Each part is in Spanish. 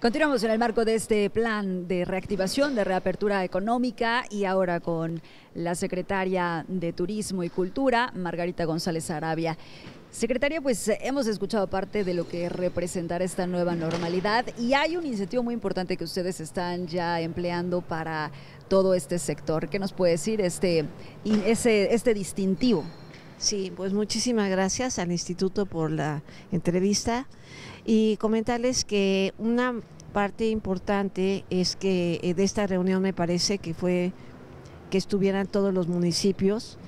Continuamos en el marco de este plan de reactivación, de reapertura económica y ahora con la secretaria de Turismo y Cultura, Margarita González Arabia. Secretaria, pues hemos escuchado parte de lo que representará esta nueva normalidad y hay un incentivo muy importante que ustedes están ya empleando para todo este sector. ¿Qué nos puede decir este, ese, este distintivo? Sí, pues muchísimas gracias al Instituto por la entrevista y comentarles que una parte importante es que eh, de esta reunión me parece que fue que estuvieran todos los municipios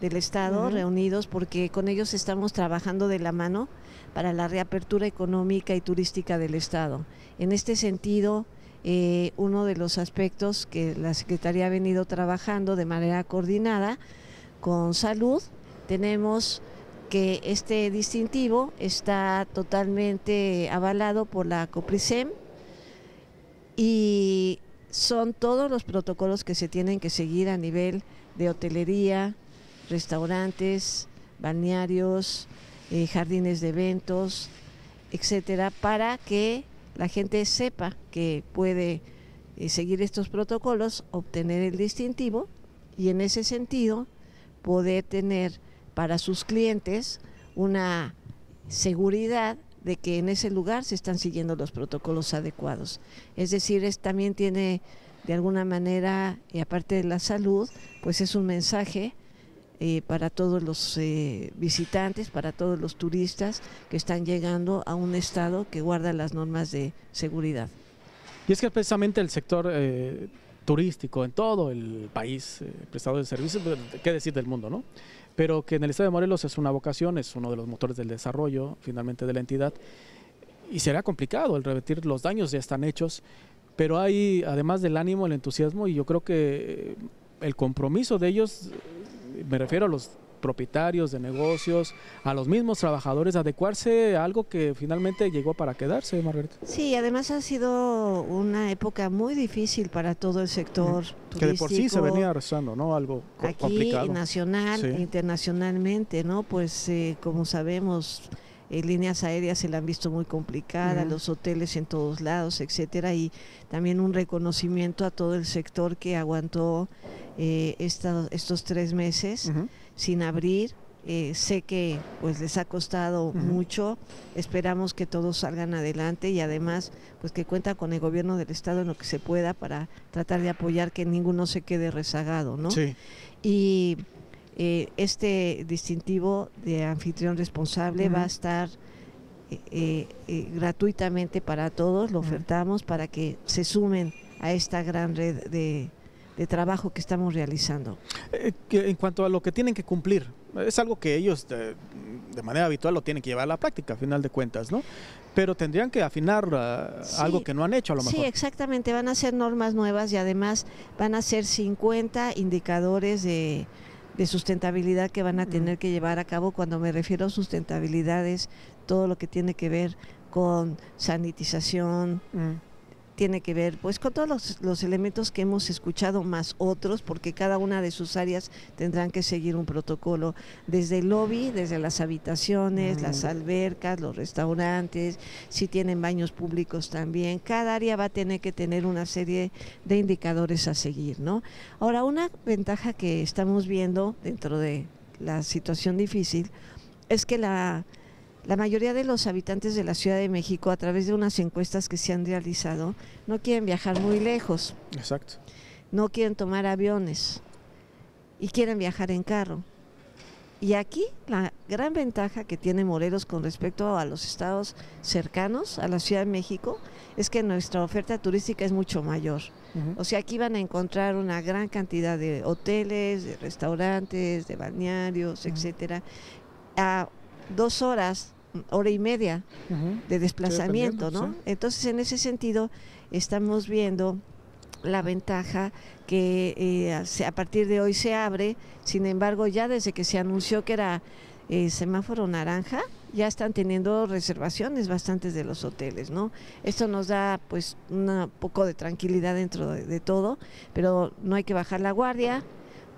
del estado reunidos porque con ellos estamos trabajando de la mano para la reapertura económica y turística del estado. En este sentido, eh, uno de los aspectos que la Secretaría ha venido trabajando de manera coordinada con salud, tenemos que este distintivo está totalmente avalado por la COPRISEM y son todos los protocolos que se tienen que seguir a nivel de hotelería, restaurantes, balnearios, eh, jardines de eventos, etcétera, para que la gente sepa que puede eh, seguir estos protocolos, obtener el distintivo y en ese sentido poder tener para sus clientes una seguridad de que en ese lugar se están siguiendo los protocolos adecuados. Es decir, es, también tiene de alguna manera, y aparte de la salud, pues es un mensaje eh, para todos los eh, visitantes, para todos los turistas que están llegando a un estado que guarda las normas de seguridad. Y es que precisamente el sector eh, turístico en todo el país, prestado de servicios, qué decir del mundo, ¿no? Pero que en el estado de Morelos es una vocación, es uno de los motores del desarrollo finalmente de la entidad. Y será complicado el revertir los daños, ya están hechos, pero hay además del ánimo, el entusiasmo y yo creo que el compromiso de ellos me refiero a los propietarios de negocios, a los mismos trabajadores, adecuarse a algo que finalmente llegó para quedarse, Margarita. Sí, además ha sido una época muy difícil para todo el sector Que de por sí se venía rezando, ¿no? Algo Aquí, nacional, internacionalmente, ¿no? Pues eh, como sabemos, eh, líneas aéreas se la han visto muy complicada, los hoteles en todos lados, etcétera, y también un reconocimiento a todo el sector que aguantó eh, estos tres meses sin abrir. Eh, sé que pues les ha costado mucho, esperamos que todos salgan adelante y además pues que cuenta con el gobierno del estado en lo que se pueda para tratar de apoyar que ninguno se quede rezagado, ¿no? Sí. Y eh, este distintivo de anfitrión responsable va a estar eh, eh, gratuitamente para todos, lo ofertamos para que se sumen a esta gran red de, trabajo que estamos realizando. en cuanto a lo que tienen que cumplir, es algo que ellos de, manera habitual lo tienen que llevar a la práctica, a final de cuentas, ¿no? Pero tendrían que afinar algo que no han hecho a lo mejor. Sí, exactamente, van a ser normas nuevas y además van a ser 50 indicadores de de sustentabilidad que van a tener que llevar a cabo. Cuando me refiero a sustentabilidad es todo lo que tiene que ver con sanitización, tiene que ver pues con todos los, elementos que hemos escuchado más otros porque cada una de sus áreas tendrán que seguir un protocolo desde el lobby desde las habitaciones las albercas los restaurantes si tienen baños públicos también cada área va a tener que tener una serie de indicadores a seguir no ahora una ventaja que estamos viendo dentro de la situación difícil es que la la mayoría de los habitantes de la Ciudad de México, a través de unas encuestas que se han realizado, no quieren viajar muy lejos. Exacto. No quieren tomar aviones y quieren viajar en carro. Y aquí la gran ventaja que tiene Morelos con respecto a los estados cercanos a la Ciudad de México es que nuestra oferta turística es mucho mayor. O sea, aquí van a encontrar una gran cantidad de hoteles, de restaurantes, de balnearios, etcétera, a dos horas hora y media de desplazamiento, ¿no? Entonces, en ese sentido, estamos viendo la ventaja que eh, a partir de hoy se abre, sin embargo, ya desde que se anunció que era eh, semáforo naranja, ya están teniendo reservaciones bastantes de los hoteles, ¿no? Esto nos da pues un poco de tranquilidad dentro de todo, pero no hay que bajar la guardia,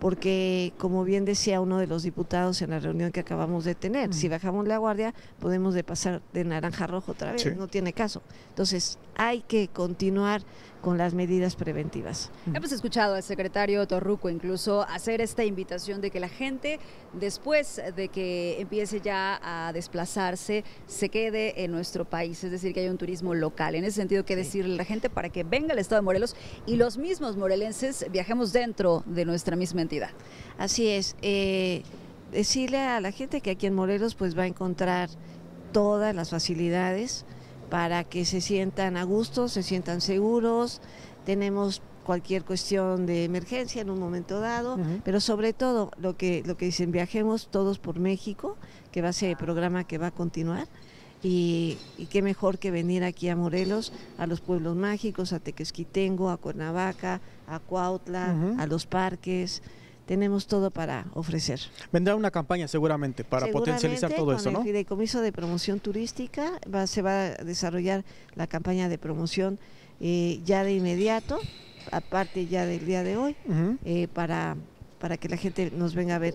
porque como bien decía uno de los diputados en la reunión que acabamos de tener, si bajamos la guardia podemos de pasar de naranja a rojo otra vez, no tiene caso. Entonces hay que continuar con las medidas preventivas. Hemos escuchado al secretario Torruco incluso hacer esta invitación de que la gente, después de que empiece ya a desplazarse, se quede en nuestro país, es decir, que haya un turismo local. En ese sentido, que decirle a la gente para que venga al estado de Morelos y los mismos morelenses viajemos dentro de nuestra misma entidad. Así es. Eh, decirle a la gente que aquí en Morelos pues va a encontrar todas las facilidades para que se sientan a gusto, se sientan seguros. Tenemos cualquier cuestión de emergencia en un momento dado, pero sobre todo lo que lo que dicen viajemos todos por México, que va a ser el programa que va a continuar. Y, qué mejor que venir aquí a Morelos, a los pueblos mágicos, a Tequesquitengo, a Cuernavaca, a Cuautla, a los parques, tenemos todo para ofrecer. Vendrá una campaña seguramente para potencializar todo eso, ¿no? El Fideicomiso de Promoción Turística va, se va a desarrollar la campaña de promoción eh, ya de inmediato, aparte ya del día de hoy, eh, para, para que la gente nos venga a ver.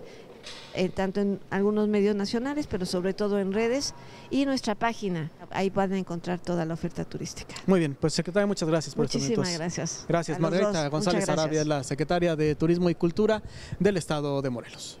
Eh, tanto en algunos medios nacionales, pero sobre todo en redes y nuestra página. Ahí pueden encontrar toda la oferta turística. Muy bien, pues secretaria, muchas gracias por estos minutos. gracias. Gracias, Margarita González Arabia, la secretaria de Turismo y Cultura del Estado de Morelos.